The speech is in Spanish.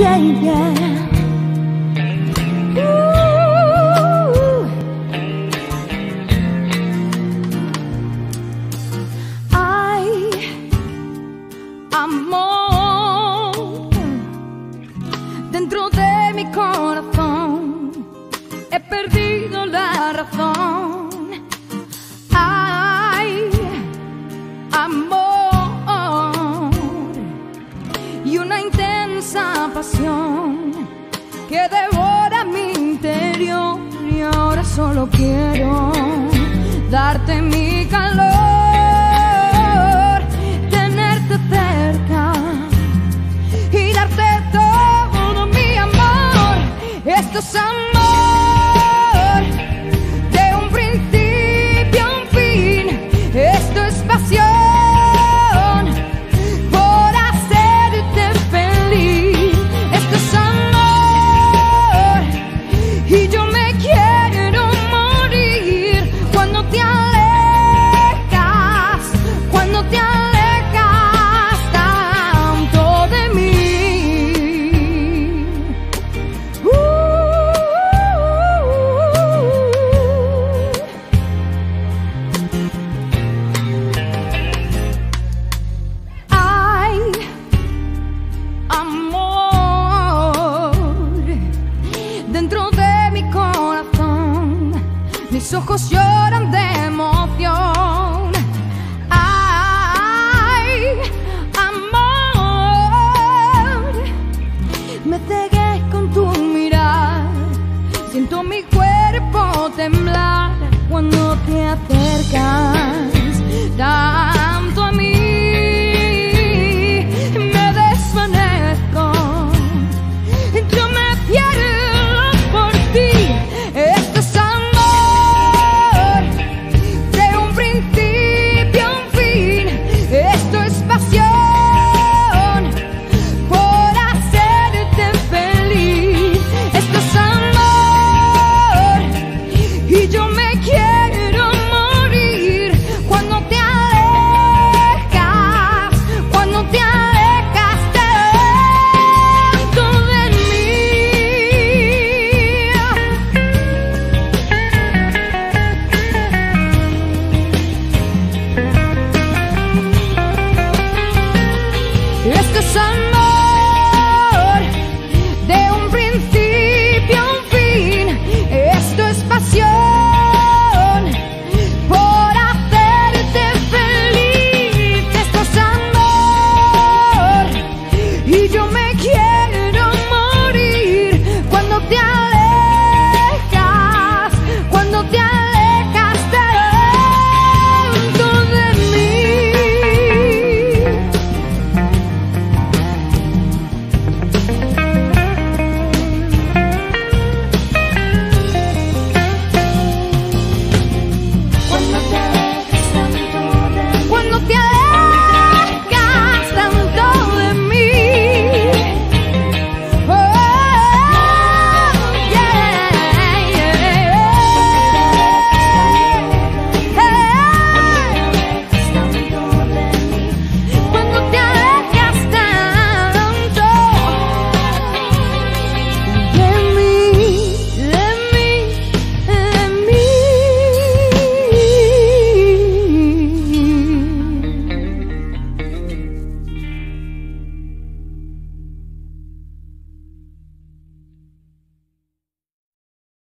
yeah, yeah. Ooh. I amor dentro de mi corazón he perdido la razón. solo quiero darte mi calor, tenerte cerca y darte todo mi amor. Esto es amor. Mis ojos lloran de emoción. Ay, amor, me cegué con tu mirar. Siento mi cuerpo temblar cuando te acercas.